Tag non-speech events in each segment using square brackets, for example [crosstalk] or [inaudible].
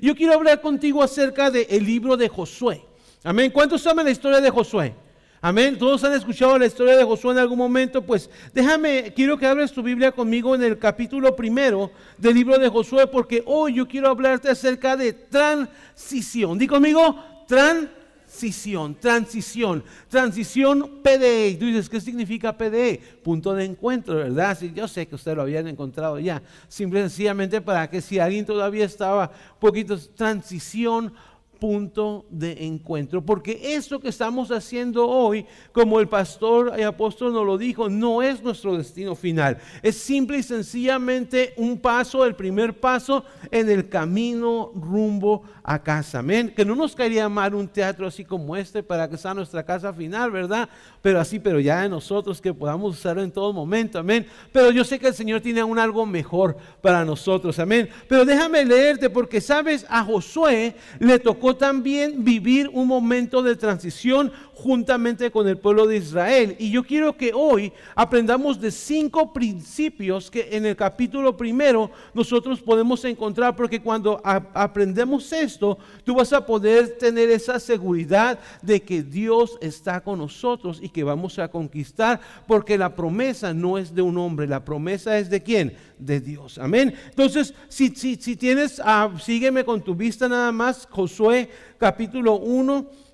Yo quiero hablar contigo acerca del libro de Josué. Amén. ¿Cuántos saben la historia de Josué? Amén. Todos han escuchado la historia de Josué en algún momento. Pues déjame, quiero que abres tu Biblia conmigo en el capítulo primero del libro de Josué, porque hoy yo quiero hablarte acerca de transición. Di conmigo, transición, transición, transición PDE. Tú dices, ¿qué significa PDE? Punto de encuentro, ¿verdad? Sí, yo sé que ustedes lo habían encontrado ya. Simple y sencillamente para que si alguien todavía estaba poquito transición punto de encuentro. Porque eso que estamos haciendo hoy, como el pastor y apóstol nos lo dijo, no es nuestro destino final. Es simple y sencillamente un paso, el primer paso en el camino rumbo a casa. Amén. Que no nos caería mal un teatro así como este para que sea nuestra casa final, ¿verdad? Pero así, pero ya de nosotros que podamos usarlo en todo momento. Amén. Pero yo sé que el Señor tiene un algo mejor para nosotros. Amén. Pero déjame leerte porque, sabes, a Josué le tocó también vivir un momento de transición juntamente con el pueblo de Israel. Y yo quiero que hoy aprendamos de cinco principios que en el capítulo primero nosotros podemos encontrar, porque cuando aprendemos esto, tú vas a poder tener esa seguridad de que Dios está con nosotros y que vamos a conquistar, porque la promesa no es de un hombre, la promesa es de quién? De Dios. Amén. Entonces, si, si, si tienes, ah, sígueme con tu vista nada más, Josué capítulo 1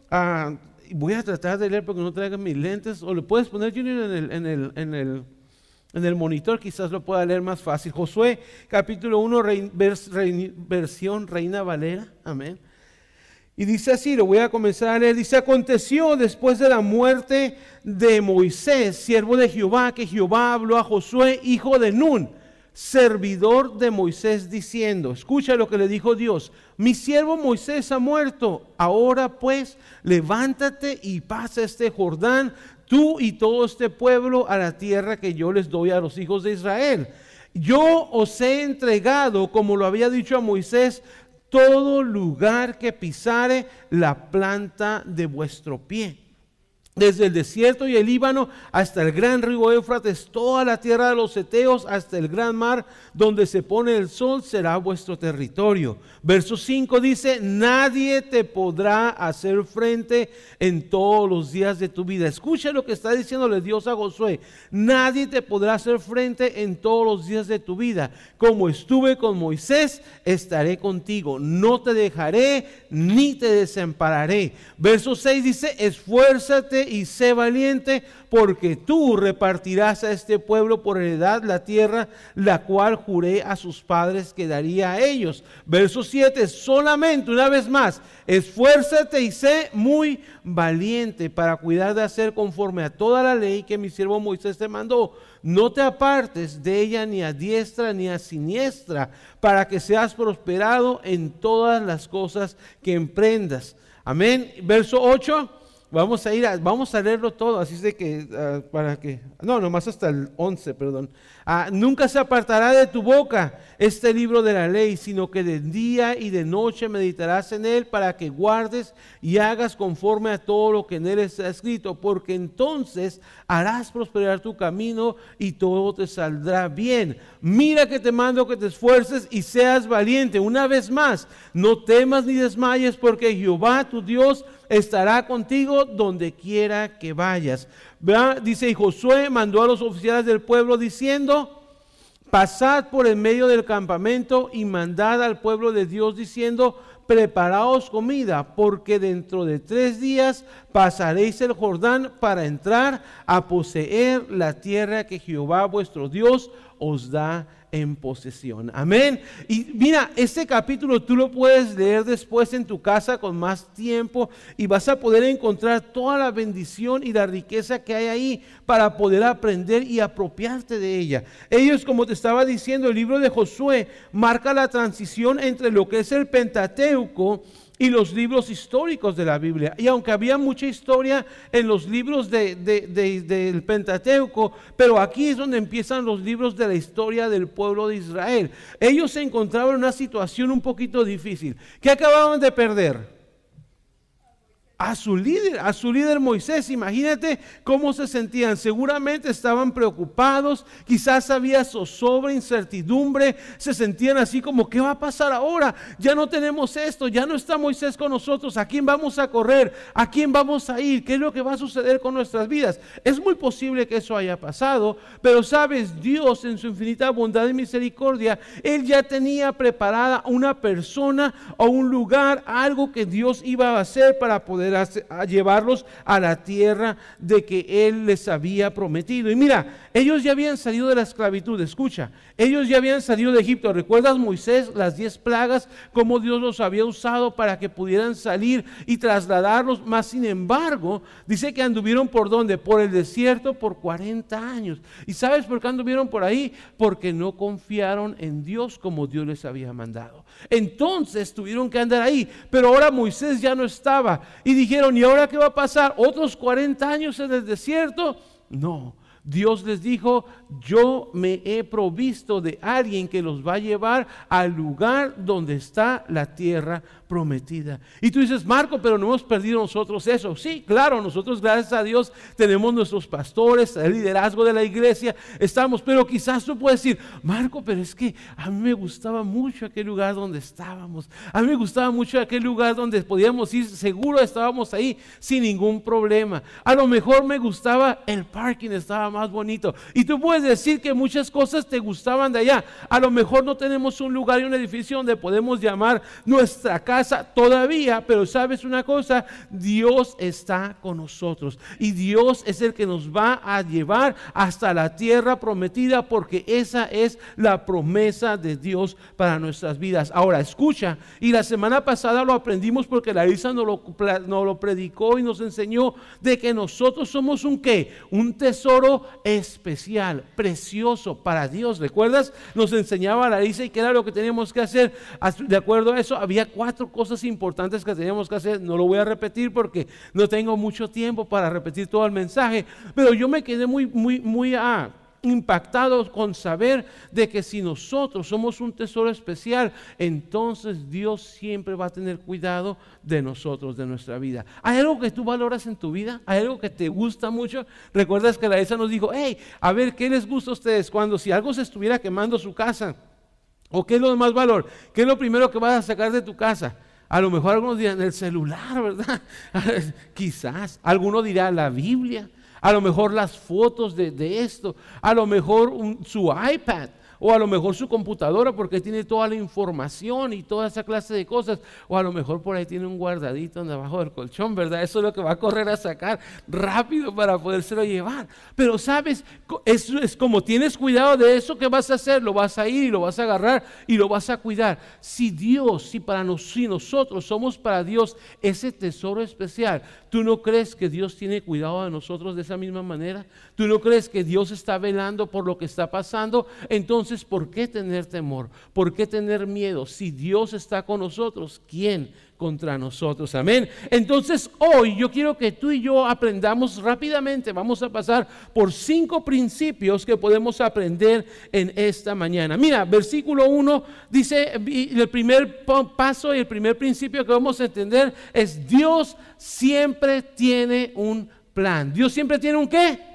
voy a tratar de leer porque no traigo mis lentes, o le puedes poner Junior en el, en el, monitor, quizás lo pueda leer más fácil. Josué capítulo 1, versión Reina Valera, amén. Y dice así, lo voy a comenzar a leer, dice, aconteció después de la muerte de Moisés, siervo de Jehová, que Jehová habló a Josué, hijo de Nun servidor de Moisés, diciendo, escucha lo que le dijo Dios, mi siervo Moisés ha muerto, ahora pues levántate y pasa este Jordán, tú y todo este pueblo a la tierra que yo les doy a los hijos de Israel. Yo os he entregado, como lo había dicho a Moisés, todo lugar que pisare la planta de vuestro pie desde el desierto y el Líbano hasta el gran río Éufrates, toda la tierra de los Eteos hasta el gran mar donde se pone el sol será vuestro territorio. Verso 5 dice, nadie te podrá hacer frente en todos los días de tu vida. Escucha lo que está diciéndole Dios a Josué. Nadie te podrá hacer frente en todos los días de tu vida. Como estuve con Moisés, estaré contigo. No te dejaré ni te desampararé. Verso 6 dice, esfuérzate y sé valiente, porque tú repartirás a este pueblo por heredad la tierra, la cual juré a sus padres que daría a ellos. Verso 7, solamente una vez más, esfuérzate y sé muy valiente para cuidar de hacer conforme a toda la ley que mi siervo Moisés te mandó. No te apartes de ella ni a diestra ni a siniestra, para que seas prosperado en todas las cosas que emprendas. Amén. Verso 8. Vamos a ir, a, vamos a leerlo todo, así es de que, ah, para que, no, nomás hasta el 11, perdón. Ah, nunca se apartará de tu boca este libro de la ley, sino que de día y de noche meditarás en él para que guardes y hagas conforme a todo lo que en él está escrito, porque entonces harás prosperar tu camino y todo te saldrá bien. Mira que te mando que te esfuerces y seas valiente. Una vez más, no temas ni desmayes, porque Jehová tu Dios estará contigo donde quiera que vayas. Dice, y Josué mandó a los oficiales del pueblo diciendo, pasad por el medio del campamento y mandad al pueblo de Dios diciendo, preparaos comida, porque dentro de tres días pasaréis el Jordán para entrar a poseer la tierra que Jehová vuestro Dios os da en posesión. Amén. Y mira, este capítulo tú lo puedes leer después en tu casa con más tiempo y vas a poder encontrar toda la bendición y la riqueza que hay ahí para poder aprender y apropiarte de ella. Ellos, como te estaba diciendo, el libro de Josué marca la transición entre lo que es el Pentateuco y los libros históricos de la Biblia. Y aunque había mucha historia en los libros del Pentateuco, pero aquí es donde empiezan los libros de la historia del pueblo de Israel. Ellos se encontraban en una situación un poquito difícil. ¿Qué acababan de perder? A su líder, a su líder Moisés. Imagínate cómo se sentían. Seguramente estaban preocupados, quizás había zozobra, incertidumbre, se sentían así como, ¿qué va a pasar ahora? Ya no tenemos esto, ya no está Moisés con nosotros, ¿a quién vamos a correr? ¿A quién vamos a ir? ¿Qué es lo que va a suceder con nuestras vidas? Es muy posible que eso haya pasado, pero sabes, Dios en su infinita bondad y misericordia, Él ya tenía preparada una persona o un lugar, algo que Dios iba a hacer para poder a, llevarlos a la tierra de que Él les había prometido. Y mira, ellos ya habían salido de la esclavitud, escucha, ellos ya habían salido de Egipto. ¿Recuerdas Moisés, las diez plagas, cómo Dios los había usado para que pudieran salir y trasladarlos? Más sin embargo, dice que anduvieron por dónde? Por el desierto por 40 años. ¿Y sabes por qué anduvieron por ahí? Porque no confiaron en Dios como Dios les había mandado. Entonces tuvieron que andar ahí. Pero ahora Moisés ya no estaba. Y dijeron, ¿y ahora qué va a pasar? ¿Otros 40 años en el desierto? No. Dios les dijo, yo me he provisto de alguien que los va a llevar al lugar donde está la tierra prometida. Y tú dices, Marco, pero no hemos perdido nosotros eso. Sí, claro, nosotros gracias a Dios tenemos nuestros pastores, el liderazgo de la iglesia, estamos, pero quizás tú puedes decir, Marco, pero es que a mí me gustaba mucho aquel lugar donde estábamos. A mí me gustaba mucho aquel lugar donde podíamos ir, seguro estábamos ahí sin ningún problema. A lo mejor me gustaba el parking, estaba más bonito. Y tú puedes decir que muchas cosas te gustaban de allá. A lo mejor no tenemos un lugar y un edificio donde podemos llamar nuestra casa todavía, pero sabes una cosa, Dios está con nosotros y Dios es el que nos va a llevar hasta la tierra prometida porque esa es la promesa de Dios para nuestras vidas. Ahora, escucha, y la semana pasada lo aprendimos porque Larisa nos lo, nos lo predicó y nos enseñó de que nosotros somos un qué, un tesoro especial, precioso para Dios. ¿Recuerdas? Nos enseñaba Larisa y qué era lo que teníamos que hacer. De acuerdo a eso, había cuatro cosas importantes que teníamos que hacer. No lo voy a repetir porque no tengo mucho tiempo para repetir todo el mensaje, pero yo me quedé muy, muy, muy ah, impactado con saber de que si nosotros somos un tesoro especial, entonces Dios siempre va a tener cuidado de nosotros, de nuestra vida. ¿Hay algo que tú valoras en tu vida? ¿Hay algo que te gusta mucho? ¿Recuerdas que la esa nos dijo, hey, a ver, ¿qué les gusta a ustedes cuando si algo se estuviera quemando su casa? ¿O qué es lo más valor? ¿Qué es lo primero que vas a sacar de tu casa? A lo mejor algunos dirán el celular, ¿verdad? [laughs] Quizás. Alguno dirá la Biblia. A lo mejor las fotos de, esto. A lo mejor su iPad o a lo mejor su computadora porque tiene toda la información y toda esa clase de cosas, o a lo mejor por ahí tiene un guardadito debajo del colchón, ¿verdad? Eso es lo que va a correr a sacar rápido para podérselo llevar. Pero sabes, es, como tienes cuidado de eso, ¿qué vas a hacer? Lo vas a ir lo vas a agarrar y lo vas a cuidar. Si Dios, si para nosotros, si nosotros somos para Dios ese tesoro especial, ¿tú no crees que Dios tiene cuidado de nosotros de esa misma manera? ¿Tú no crees que Dios está velando por lo que está pasando? Entonces, entonces, ¿por qué tener temor? ¿Por qué tener miedo? Si Dios está con nosotros, ¿quién contra nosotros? Amén. Entonces, hoy yo quiero que tú y yo aprendamos rápidamente. Vamos a pasar por cinco principios que podemos aprender en esta mañana. Mira, versículo 1 dice, el primer paso y el primer principio que vamos a entender es Dios siempre tiene un plan. Dios siempre tiene un qué?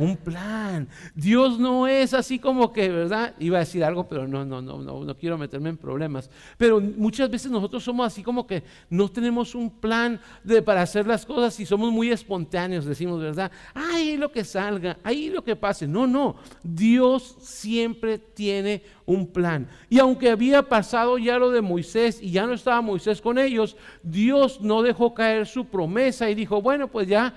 Un plan. Dios no es así como que, ¿verdad? Iba a decir algo, pero no, no, no, no, no quiero meterme en problemas. Pero muchas veces nosotros somos así como que no tenemos un plan de, para hacer las cosas y somos muy espontáneos, decimos, ¿verdad? Ahí lo que salga, ahí lo que pase. No, no. Dios siempre tiene un plan. Y aunque había pasado ya lo de Moisés y ya no estaba Moisés con ellos, Dios no dejó caer su promesa y dijo, bueno, pues ya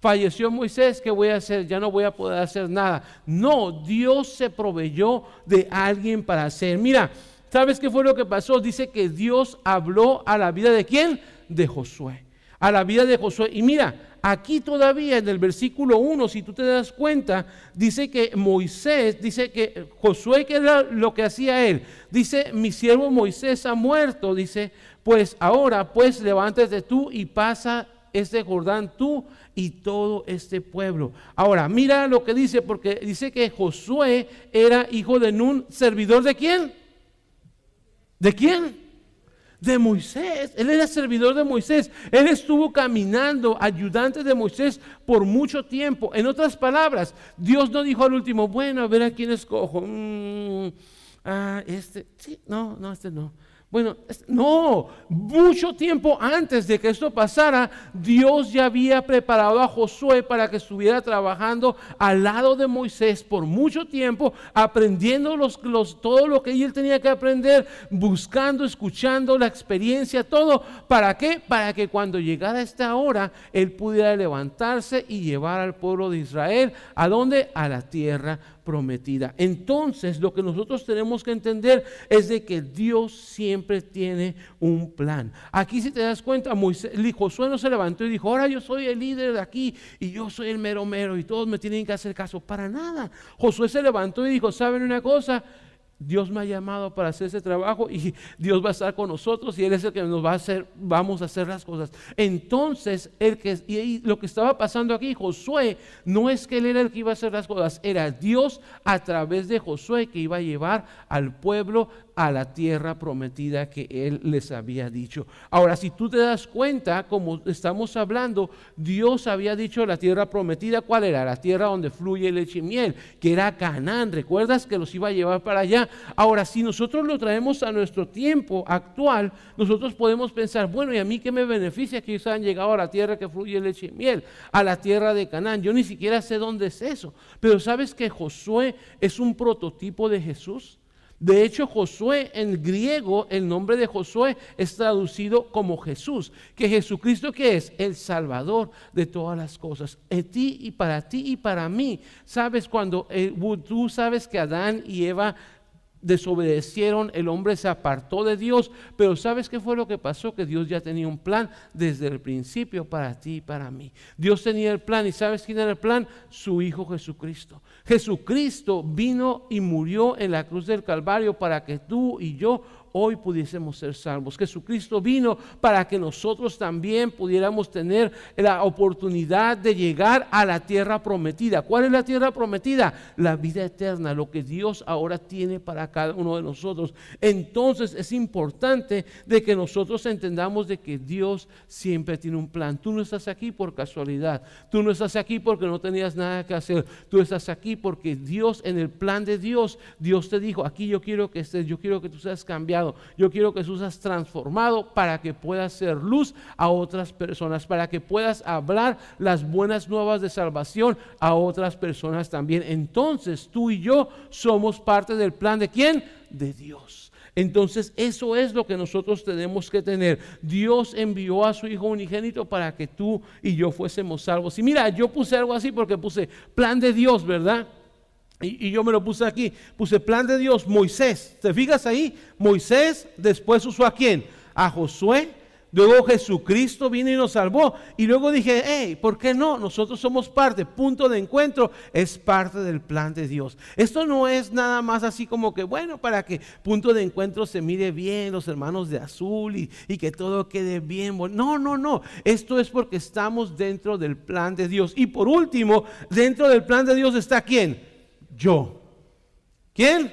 falleció Moisés, ¿qué voy a hacer? Ya no voy a poder hacer nada. No, Dios se proveyó de alguien para hacer. Mira, ¿sabes qué fue lo que pasó? Dice que Dios habló a la vida de quién? De Josué. A la vida de Josué. Y mira, aquí todavía en el versículo 1, si tú te das cuenta, dice que Moisés, dice que Josué, ¿qué era lo que hacía él? Dice, mi siervo Moisés ha muerto, dice, pues ahora pues levántate tú y pasa este Jordán tú y todo este pueblo. Ahora, mira lo que dice, porque dice que Josué era hijo de Nun, servidor de quién? ¿De quién? de Moisés. Él era servidor de Moisés. Él estuvo caminando, ayudante de Moisés por mucho tiempo. En otras palabras, Dios no dijo al último, bueno, a ver a quién escojo. Mm, ah, este, sí, no, no, este no. Bueno, no, mucho tiempo antes de que esto pasara, Dios ya había preparado a Josué para que estuviera trabajando al lado de Moisés por mucho tiempo, aprendiendo los, todo lo que él tenía que aprender, buscando, escuchando la experiencia, todo. ¿Para qué? Para que cuando llegara esta hora, él pudiera levantarse y llevar al pueblo de Israel, ¿a dónde? A la tierra prometida. Entonces, lo que nosotros tenemos que entender es de que Dios siempre tiene un plan. Aquí si te das cuenta, Moisés, Josué no se levantó y dijo, ahora yo soy el líder de aquí y yo soy el mero mero y todos me tienen que hacer caso. Para nada. Josué se levantó y dijo, ¿saben una cosa? Dios me ha llamado para hacer ese trabajo y Dios va a estar con nosotros y Él es el que nos va a hacer, vamos a hacer las cosas. Entonces, el que, y lo que estaba pasando aquí, Josué, no es que Él era el que iba a hacer las cosas, era Dios a través de Josué que iba a llevar al pueblo a la tierra prometida que Él les había dicho. Ahora, si tú te das cuenta, como estamos hablando, Dios había dicho la tierra prometida, ¿cuál era? La tierra donde fluye leche y miel, que era Canaán. ¿Recuerdas que los iba a llevar para allá? Ahora, si nosotros lo traemos a nuestro tiempo actual, nosotros podemos pensar, bueno, ¿y a mí qué me beneficia que ellos hayan llegado a la tierra que fluye leche y miel? A la tierra de Canaán. Yo ni siquiera sé dónde es eso. Pero ¿sabes que Josué es un prototipo de Jesús? De hecho, Josué en griego, el nombre de Josué es traducido como Jesús, que Jesucristo que es el Salvador de todas las cosas. En ti y para ti y para mí. Sabes cuando eh, tú sabes que Adán y Eva desobedecieron, el hombre se apartó de Dios, pero ¿sabes qué fue lo que pasó? Que Dios ya tenía un plan desde el principio para ti y para mí. Dios tenía el plan y ¿sabes quién era el plan? Su Hijo Jesucristo. Jesucristo vino y murió en la cruz del Calvario para que tú y yo hoy pudiésemos ser salvos. Jesucristo vino para que nosotros también pudiéramos tener la oportunidad de llegar a la tierra prometida. ¿Cuál es la tierra prometida? La vida eterna, lo que Dios ahora tiene para cada uno de nosotros. Entonces es importante de que nosotros entendamos de que Dios siempre tiene un plan. Tú no estás aquí por casualidad. Tú no estás aquí porque no tenías nada que hacer. Tú estás aquí porque Dios en el plan de Dios, Dios te dijo, aquí yo quiero que estés, yo quiero que tú seas cambiado yo quiero que tú seas transformado para que puedas ser luz a otras personas, para que puedas hablar las buenas nuevas de salvación a otras personas también. Entonces tú y yo somos parte del plan de quién? De Dios. Entonces eso es lo que nosotros tenemos que tener. Dios envió a su Hijo unigénito para que tú y yo fuésemos salvos. Y mira, yo puse algo así porque puse plan de Dios, ¿verdad? Y, yo me lo puse aquí, puse plan de Dios, Moisés. ¿Te fijas ahí? Moisés después usó a quién? A Josué. Luego Jesucristo vino y nos salvó. Y luego dije, hey, ¿por qué no? Nosotros somos parte. Punto de encuentro es parte del plan de Dios. Esto no es nada más así como que, bueno, para que punto de encuentro se mire bien, los hermanos de azul y, y que todo quede bien. No, no, no. Esto es porque estamos dentro del plan de Dios. Y por último, dentro del plan de Dios está quién? Yo. ¿Quién?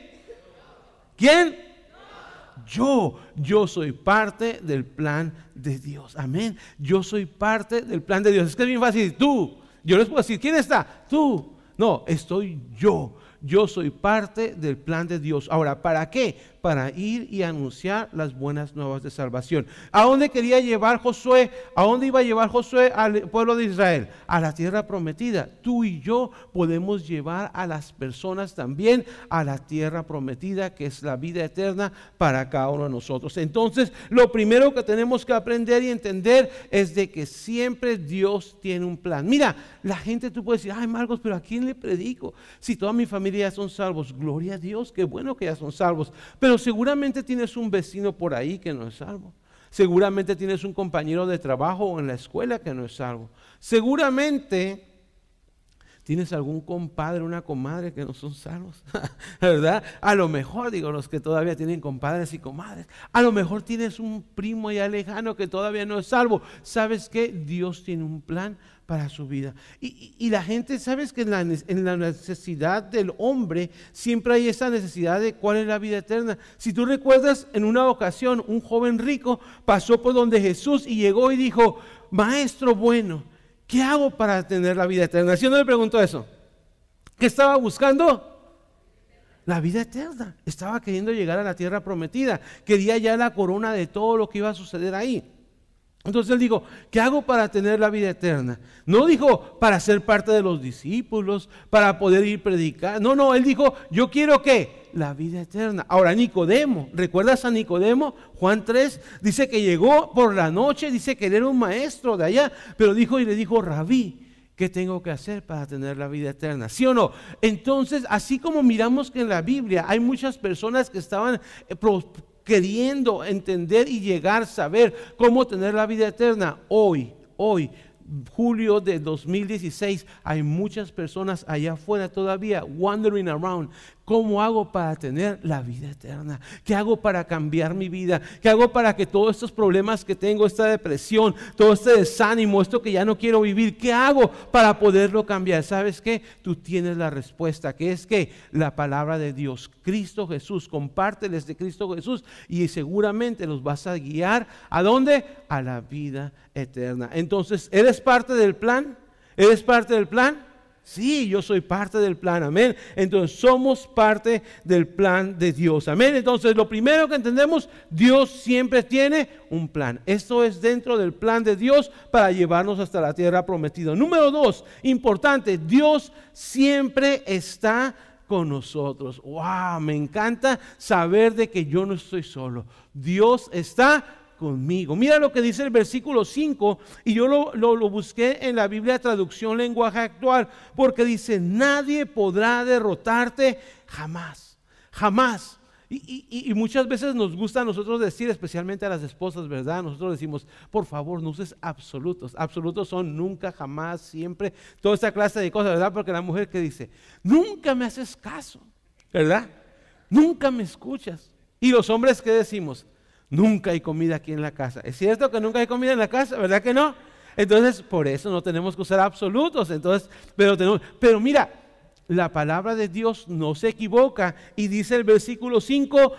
¿Quién? Yo, yo soy parte del plan de Dios. Amén. Yo soy parte del plan de Dios. Es que es bien fácil. Tú. Yo les puedo decir, ¿quién está? Tú. No, estoy yo. Yo soy parte del plan de Dios. Ahora, ¿para qué? Para ir y anunciar las buenas nuevas de salvación. ¿A dónde quería llevar Josué? ¿A dónde iba a llevar Josué al pueblo de Israel? A la tierra prometida. Tú y yo podemos llevar a las personas también a la tierra prometida, que es la vida eterna para cada uno de nosotros. Entonces, lo primero que tenemos que aprender y entender es de que siempre Dios tiene un plan. Mira, la gente tú puedes decir, ay Marcos, pero ¿a quién le predico? Si toda mi familia ya son salvos. Gloria a Dios, qué bueno que ya son salvos. Pero seguramente tienes un vecino por ahí que no es salvo. Seguramente tienes un compañero de trabajo o en la escuela que no es salvo. Seguramente ¿Tienes algún compadre, una comadre que no son salvos? [laughs] ¿Verdad? A lo mejor, digo, los que todavía tienen compadres y comadres. A lo mejor tienes un primo ya lejano que todavía no es salvo. ¿Sabes qué? Dios tiene un plan para su vida. Y, la gente, ¿sabes que en la, necesidad del hombre siempre hay esa necesidad de cuál es la vida eterna? Si tú recuerdas, en una ocasión un joven rico pasó por donde Jesús y llegó y dijo, maestro bueno, ¿qué hago para tener la vida eterna? Si no le preguntó eso, ¿qué estaba buscando? La vida eterna. Estaba queriendo llegar a la tierra prometida. Quería ya la corona de todo lo que iba a suceder ahí. Entonces él dijo, ¿qué hago para tener la vida eterna? No dijo para ser parte de los discípulos, para poder ir predicar. No, no, él dijo, yo quiero qué? La vida eterna. Ahora Nicodemo, ¿recuerdas a Nicodemo? Juan 3 dice que llegó por la noche, dice que él era un maestro de allá, pero dijo y le dijo, rabí, ¿Qué tengo que hacer para tener la vida eterna? ¿Sí o no? Entonces, así como miramos que en la Biblia hay muchas personas que estaban eh, queriendo entender y llegar a saber cómo tener la vida eterna, hoy, hoy julio de 2016 hay muchas personas allá afuera todavía wandering around ¿Cómo hago para tener la vida eterna? ¿Qué hago para cambiar mi vida? ¿Qué hago para que todos estos problemas que tengo, esta depresión, todo este desánimo, esto que ya no quiero vivir, ¿qué hago para poderlo cambiar? ¿Sabes qué? Tú tienes la respuesta, que es que la palabra de Dios, Cristo Jesús, compárteles de Cristo Jesús y seguramente los vas a guiar a dónde? A la vida eterna. Entonces, ¿eres parte del plan? ¿Eres parte del plan? Sí, yo soy parte del plan, amén. Entonces somos parte del plan de Dios, amén. Entonces lo primero que entendemos, Dios siempre tiene un plan. Esto es dentro del plan de Dios para llevarnos hasta la tierra prometida. Número dos, importante, Dios siempre está con nosotros. Wow, me encanta saber de que yo no estoy solo. Dios está Mira lo que dice el versículo 5 y yo lo, busqué en la Biblia traducción lenguaje actual porque dice, nadie podrá derrotarte jamás, jamás. Y, y, muchas veces nos gusta a nosotros decir, especialmente a las esposas, ¿verdad? Nosotros decimos, por favor, no uses absolutos. Absolutos son nunca, jamás, siempre, toda esta clase de cosas, ¿verdad? Porque la mujer que dice, nunca me haces caso, ¿verdad? Nunca me escuchas. Y los hombres que decimos, nunca hay comida aquí en la casa. ¿Es cierto que nunca hay comida en la casa? ¿Verdad que no? Entonces, por eso no tenemos que usar absolutos. Entonces, pero, tenemos, pero mira, la palabra de Dios no se equivoca y dice el versículo 5,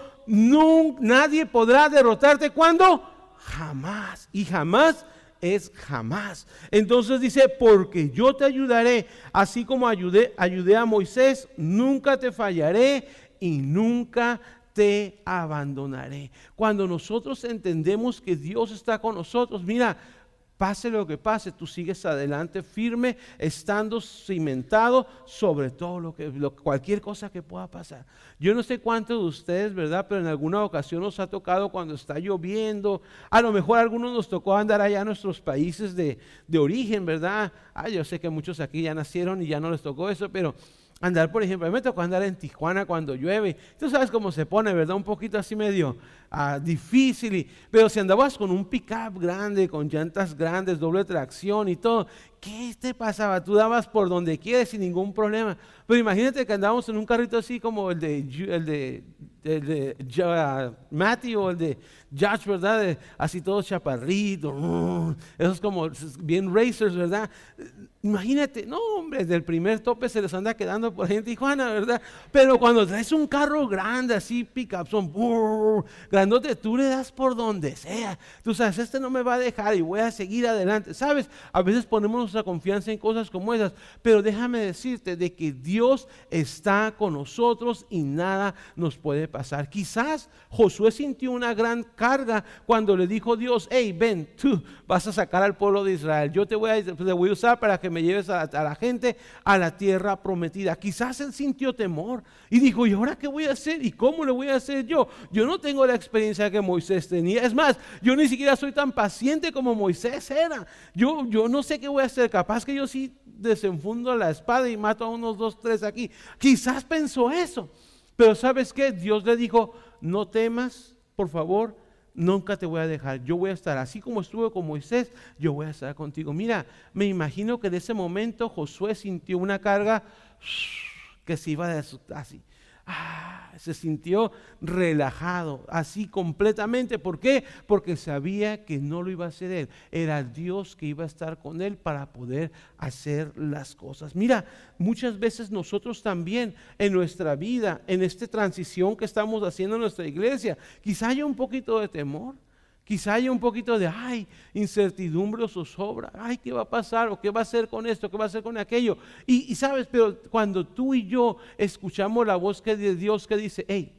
nadie podrá derrotarte cuando jamás y jamás es jamás. Entonces dice, porque yo te ayudaré, así como ayudé, ayudé a Moisés, nunca te fallaré y nunca te abandonaré. Cuando nosotros entendemos que Dios está con nosotros, mira, pase lo que pase, tú sigues adelante firme, estando cimentado sobre todo lo que, cualquier cosa que pueda pasar. Yo no sé cuántos de ustedes, ¿verdad? Pero en alguna ocasión nos ha tocado cuando está lloviendo, a lo mejor a algunos nos tocó andar allá en nuestros países de, de origen, ¿verdad? Ah, yo sé que muchos aquí ya nacieron y ya no les tocó eso, pero andar, por ejemplo, a mí me tocó andar en Tijuana cuando llueve. Tú sabes cómo se pone, ¿verdad? Un poquito así medio ah, difícil. pero si andabas con un pickup grande, con llantas grandes, doble tracción y todo, ¿qué te pasaba? Tú dabas por donde quieres sin ningún problema. Pero imagínate que andábamos en un carrito así como el de, el de, el de Matthew o el de Josh, ¿verdad? así todos chaparritos, [laughs] esos como bien racers, ¿verdad? Imagínate, no hombre, desde el primer tope se les anda quedando por ahí en Tijuana, ¿verdad? Pero cuando traes un carro grande, así, pick-up, son grandote, tú le das por donde sea. Tú sabes, este no me va a dejar y voy a seguir adelante. ¿Sabes? A veces ponemos nuestra confianza en cosas como esas, pero déjame decirte de que Dios está con nosotros y nada nos puede pasar. Quizás Josué sintió una gran carga cuando le dijo Dios, hey, ven, tú vas a sacar al pueblo de Israel. Yo te voy a, te voy a usar para que me lleves a, a la gente a la tierra prometida. Quizás él sintió temor y dijo, ¿y ahora qué voy a hacer? ¿Y cómo le voy a hacer yo? Yo no tengo la experiencia que Moisés tenía. Es más, yo ni siquiera soy tan paciente como Moisés era. Yo, yo no sé qué voy a hacer. Capaz que yo sí desenfundo la espada y mato a unos dos, tres aquí. Quizás pensó eso. Pero ¿sabes qué? Dios le dijo, no temas, por favor, nunca te voy a dejar, yo voy a estar así como estuve con Moisés, yo voy a estar contigo. Mira, me imagino que en ese momento Josué sintió una carga que se iba de así. Ah, se sintió relajado, así completamente. ¿Por qué? Porque sabía que no lo iba a hacer él. Era Dios que iba a estar con él para poder hacer las cosas. Mira, muchas veces nosotros también en nuestra vida, en esta transición que estamos haciendo en nuestra iglesia, quizá haya un poquito de temor. Quizá haya un poquito de, ay, incertidumbre o zozobra, ay, ¿qué va a pasar? ¿O qué va a hacer con esto? ¿Qué va a hacer con aquello? Y, sabes, pero cuando tú y yo escuchamos la voz que de Dios que dice, hey,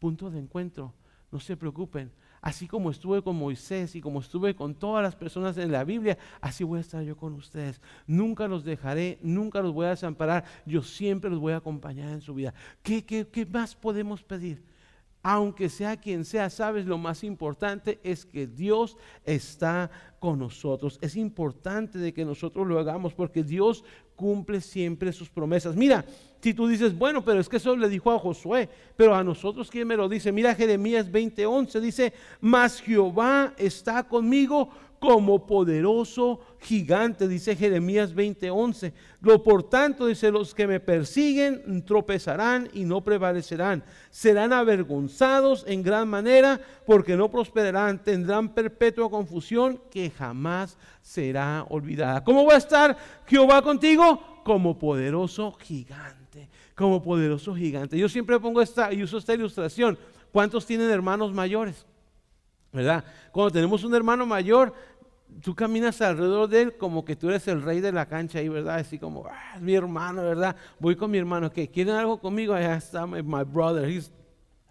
punto de encuentro, no se preocupen, así como estuve con Moisés y como estuve con todas las personas en la Biblia, así voy a estar yo con ustedes. Nunca los dejaré, nunca los voy a desamparar, yo siempre los voy a acompañar en su vida. ¿Qué, qué, qué más podemos pedir? Aunque sea quien sea, sabes, lo más importante es que Dios está con nosotros. Es importante de que nosotros lo hagamos porque Dios cumple siempre sus promesas. Mira, si tú dices, bueno, pero es que eso le dijo a Josué, pero a nosotros, ¿quién me lo dice? Mira Jeremías 20:11, dice, mas Jehová está conmigo como poderoso gigante, dice Jeremías 20:11. Lo por tanto, dice, los que me persiguen tropezarán y no prevalecerán. Serán avergonzados en gran manera porque no prosperarán. Tendrán perpetua confusión que jamás será olvidada. ¿Cómo va a estar Jehová contigo? Como poderoso gigante. Como poderoso gigante. Yo siempre pongo esta y uso esta ilustración. ¿Cuántos tienen hermanos mayores? ¿Verdad? Cuando tenemos un hermano mayor, tú caminas alrededor de él como que tú eres el rey de la cancha ahí, ¿verdad? Así como, ah, mi hermano, ¿verdad? Voy con mi hermano, que quieren algo conmigo, allá está my, my brother, he's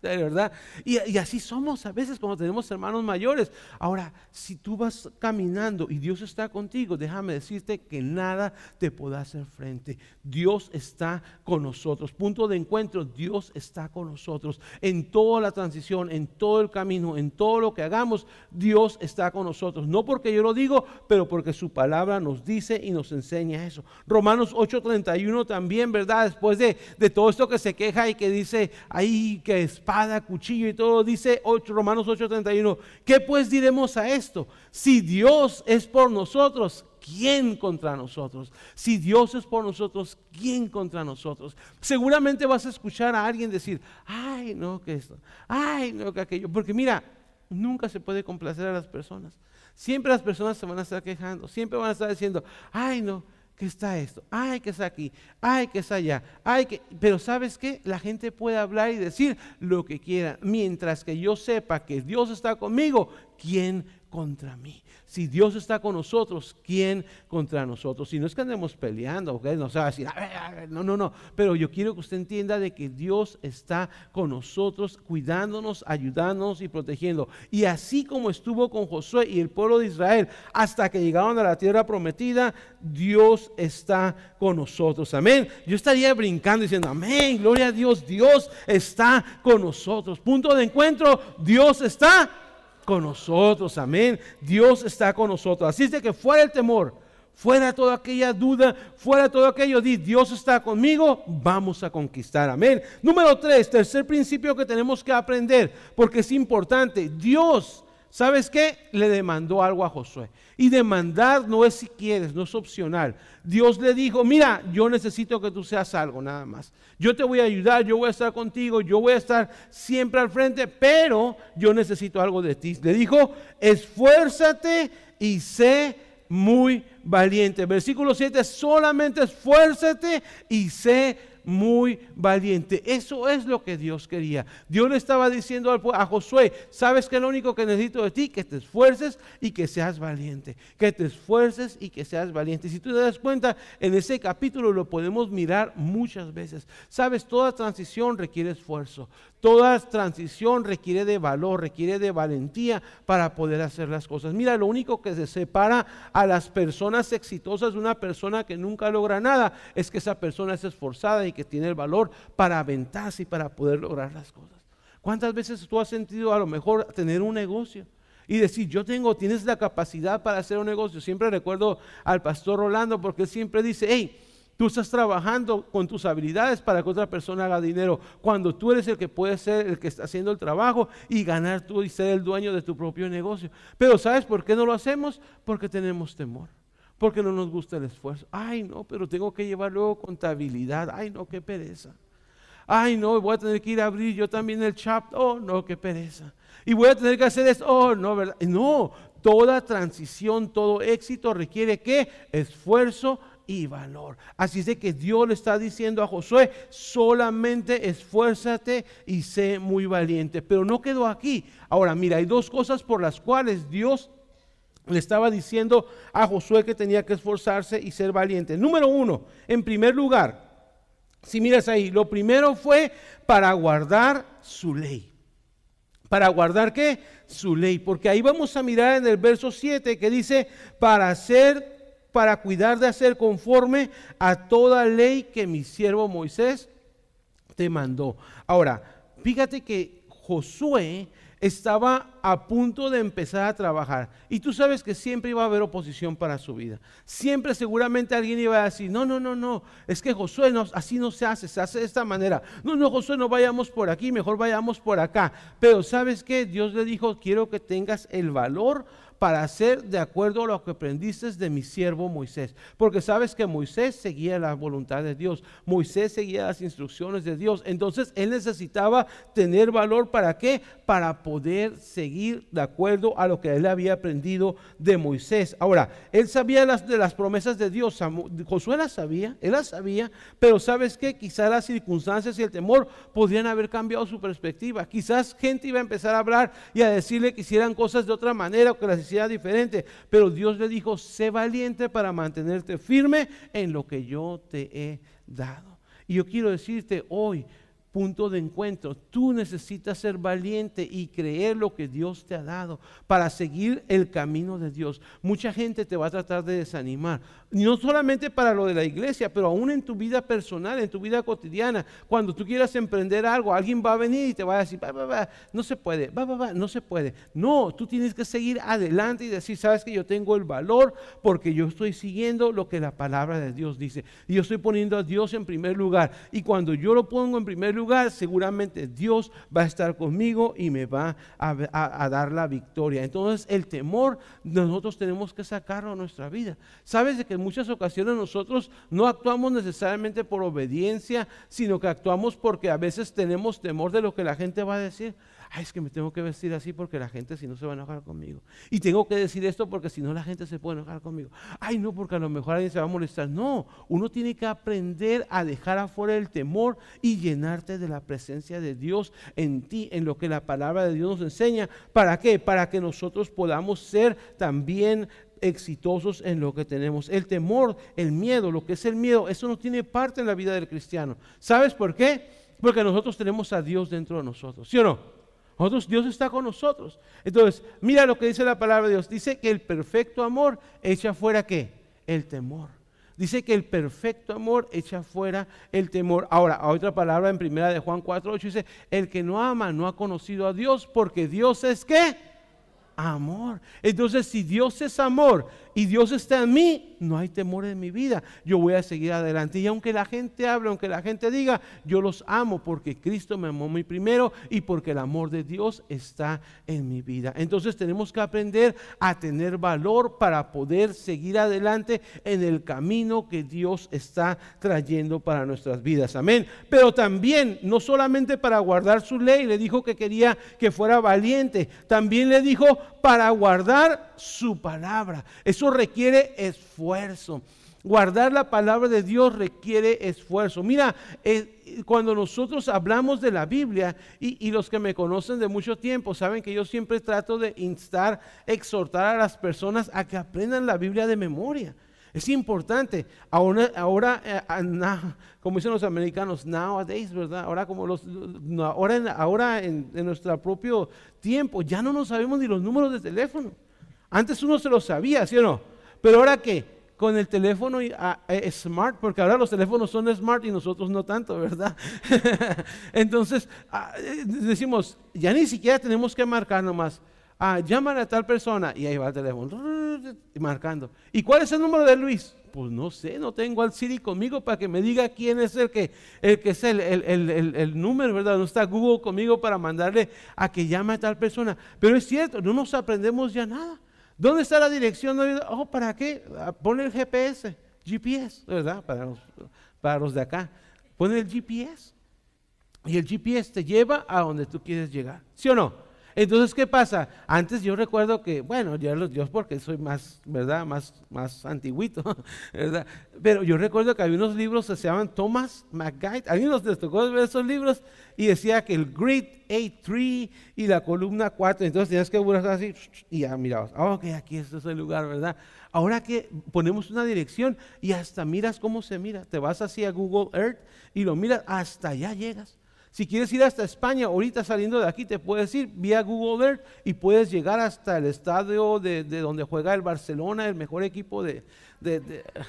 de verdad. Y, así somos a veces cuando tenemos hermanos mayores. Ahora, si tú vas caminando y Dios está contigo, déjame decirte que nada te podrá hacer frente. Dios está con nosotros. Punto de encuentro, Dios está con nosotros. En toda la transición, en todo el camino, en todo lo que hagamos, Dios está con nosotros. No porque yo lo digo, pero porque su palabra nos dice y nos enseña eso. Romanos 8:31 también, ¿verdad? Después de, de todo esto que se queja y que dice ahí que es cuchillo y todo, dice 8, Romanos 8:31. ¿Qué pues diremos a esto? Si Dios es por nosotros, ¿quién contra nosotros? Si Dios es por nosotros, ¿quién contra nosotros? Seguramente vas a escuchar a alguien decir, ay, no, que esto, ay, no, que aquello. Porque mira, nunca se puede complacer a las personas. Siempre las personas se van a estar quejando, siempre van a estar diciendo, ay, no, que está esto, ay, que está aquí, ay, que está allá, ay, que... Pero sabes qué, la gente puede hablar y decir lo que quiera, mientras que yo sepa que Dios está conmigo, ¿quién contra mí? Si Dios está con nosotros, ¿quién contra nosotros? Si no es que andemos peleando, ¿okay? no se va a decir, no, no, no. Pero yo quiero que usted entienda de que Dios está con nosotros, cuidándonos, ayudándonos y protegiendo. Y así como estuvo con Josué y el pueblo de Israel hasta que llegaron a la tierra prometida, Dios está con nosotros. Amén. Yo estaría brincando diciendo, amén, gloria a Dios, Dios está con nosotros. Punto de encuentro, Dios está con nosotros, amén. Dios está con nosotros. Así es de que fuera el temor, fuera toda aquella duda, fuera todo aquello, di, Dios está conmigo, vamos a conquistar, amén. Número tres, tercer principio que tenemos que aprender, porque es importante, Dios, ¿sabes qué? Le demandó algo a Josué. Y demandar no es si quieres, no es opcional. Dios le dijo, mira, yo necesito que tú seas algo nada más. Yo te voy a ayudar, yo voy a estar contigo, yo voy a estar siempre al frente, pero yo necesito algo de ti. Le dijo, esfuérzate y sé muy valiente. Versículo 7, solamente esfuérzate y sé muy valiente. Eso es lo que Dios quería. Dios le estaba diciendo a Josué, sabes que lo único que necesito de ti, que te esfuerces y que seas valiente. Que te esfuerces y que seas valiente. Si tú te das cuenta, en ese capítulo lo podemos mirar muchas veces. Sabes, toda transición requiere esfuerzo. Toda transición requiere de valor, requiere de valentía para poder hacer las cosas. Mira, lo único que se separa a las personas exitosas de una persona que nunca logra nada es que esa persona es esforzada y que tiene el valor para aventarse y para poder lograr las cosas. ¿Cuántas veces tú has sentido a lo mejor tener un negocio? y decir, yo tengo, tienes la capacidad para hacer un negocio. Siempre recuerdo al pastor Rolando porque él siempre dice, hey, Tú estás trabajando con tus habilidades para que otra persona haga dinero, cuando tú eres el que puede ser el que está haciendo el trabajo y ganar tú y ser el dueño de tu propio negocio. Pero ¿sabes por qué no lo hacemos? Porque tenemos temor porque no nos gusta el esfuerzo. Ay, no, pero tengo que llevar luego contabilidad. Ay, no, qué pereza. Ay, no, voy a tener que ir a abrir yo también el chat. Oh, no, qué pereza. Y voy a tener que hacer esto. Oh, no, ¿verdad? No, toda transición, todo éxito requiere qué? Esfuerzo y valor. Así es de que Dios le está diciendo a Josué, solamente esfuérzate y sé muy valiente. Pero no quedó aquí. Ahora, mira, hay dos cosas por las cuales Dios le estaba diciendo a Josué que tenía que esforzarse y ser valiente. Número uno, en primer lugar, si miras ahí, lo primero fue para guardar su ley. ¿Para guardar qué? Su ley. Porque ahí vamos a mirar en el verso 7 que dice, para hacer, para cuidar de hacer conforme a toda ley que mi siervo Moisés te mandó. Ahora, fíjate que Josué estaba a punto de empezar a trabajar. Y tú sabes que siempre iba a haber oposición para su vida. Siempre seguramente alguien iba a decir, no, no, no, no, es que Josué no, así no se hace, se hace de esta manera. No, no, Josué, no vayamos por aquí, mejor vayamos por acá. Pero sabes que Dios le dijo, quiero que tengas el valor para hacer de acuerdo a lo que aprendiste de mi siervo Moisés. Porque sabes que Moisés seguía la voluntad de Dios, Moisés seguía las instrucciones de Dios. Entonces él necesitaba tener valor para qué? Para poder seguir de acuerdo a lo que él había aprendido de Moisés. Ahora, él sabía las, de las promesas de Dios, Josué las sabía, él las sabía, pero sabes que quizás las circunstancias y el temor podrían haber cambiado su perspectiva. Quizás gente iba a empezar a hablar y a decirle que hicieran cosas de otra manera o que las diferente, pero Dios le dijo, sé valiente para mantenerte firme en lo que yo te he dado. Y yo quiero decirte hoy, punto de encuentro. Tú necesitas ser valiente y creer lo que Dios te ha dado para seguir el camino de Dios. Mucha gente te va a tratar de desanimar, no solamente para lo de la iglesia, pero aún en tu vida personal, en tu vida cotidiana. Cuando tú quieras emprender algo, alguien va a venir y te va a decir, no se puede, no se puede. No, tú tienes que seguir adelante y decir, sabes que yo tengo el valor porque yo estoy siguiendo lo que la palabra de Dios dice. Y yo estoy poniendo a Dios en primer lugar. Y cuando yo lo pongo en primer lugar, seguramente Dios va a estar conmigo y me va a, dar la victoria. Entonces el temor nosotros tenemos que sacarlo a nuestra vida. Sabes de que en muchas ocasiones nosotros no actuamos necesariamente por obediencia, sino que actuamos porque a veces tenemos temor de lo que la gente va a decir ay, es que me tengo que vestir así porque la gente si no se va a enojar conmigo. Y tengo que decir esto porque si no la gente se puede enojar conmigo. Ay, no, porque a lo mejor alguien se va a molestar. No, uno tiene que aprender a dejar afuera el temor y llenarte de la presencia de Dios en ti, en lo que la palabra de Dios nos enseña. ¿Para qué? Para que nosotros podamos ser también exitosos en lo que tenemos. El temor, el miedo, lo que es el miedo, eso no tiene parte en la vida del cristiano. ¿Sabes por qué? Porque nosotros tenemos a Dios dentro de nosotros, ¿sí o no? Dios está con nosotros. Entonces, mira lo que dice la palabra de Dios. Dice que el perfecto amor echa fuera qué? El temor. Dice que el perfecto amor echa fuera el temor. Ahora, otra palabra en primera de Juan 4.8 dice, el que no ama no ha conocido a Dios porque Dios es qué? Amor. Entonces, si Dios es amor y Dios está en mí, no hay temor en mi vida. Yo voy a seguir adelante. Y aunque la gente hable, aunque la gente diga, yo los amo porque Cristo me amó muy primero y porque el amor de Dios está en mi vida. Entonces tenemos que aprender a tener valor para poder seguir adelante en el camino que Dios está trayendo para nuestras vidas. Amén. Pero también, no solamente para guardar su ley, le dijo que quería que fuera valiente. También le dijo para guardar su palabra. Eso requiere esfuerzo. Guardar la palabra de Dios requiere esfuerzo. Mira, eh, cuando nosotros hablamos de la Biblia, y, los que me conocen de mucho tiempo saben que yo siempre trato de instar, exhortar a las personas a que aprendan la Biblia de memoria. Es importante. Ahora, ahora eh, como dicen los americanos, nowadays, ¿verdad? Ahora como los, ahora, ahora en, nuestro propio tiempo, ya no nos sabemos ni los números de teléfono. Antes uno se los sabía, ¿sí o no? Pero ahora que con el teléfono ah, eh, smart, porque ahora los teléfonos son smart y nosotros no tanto, ¿verdad? [laughs] Entonces, ah, eh, decimos, ya ni siquiera tenemos que marcar nomás. Ah, llaman a tal persona y ahí va el teléfono marcando. ¿Y cuál es el número de Luis? Pues no sé, no tengo al Siri conmigo para que me diga quién es el que, el que es el, el, número, ¿verdad? No está Google conmigo para mandarle a que llame a tal persona. Pero es cierto, no nos aprendemos ya nada. ¿Dónde está la dirección? Oh, ¿para qué? Ah, pone el GPS, GPS, ¿verdad? Para los, para los de acá. Pone el GPS. Y el GPS te lleva a donde tú quieres llegar. ¿Sí o no? Entonces, ¿qué pasa? Antes yo recuerdo que, bueno, los dios porque soy más, ¿verdad? Más, más antiguito, [laughs] ¿verdad? Pero yo recuerdo que había unos libros que se llaman Thomas McGuire. ¿Alguien nos les tocó ver esos libros? Y decía que el Grid A3 y la columna 4. Entonces tenías que buscar así y ya mirabas. Ah, ok, aquí este es el lugar, ¿verdad? Ahora que ponemos una dirección y hasta miras cómo se mira. Te vas así a Google Earth y lo miras, hasta allá llegas. Si quieres ir hasta España, ahorita saliendo de aquí, te puedes ir vía Google Earth y puedes llegar hasta el estadio de, donde juega el Barcelona, el mejor equipo de,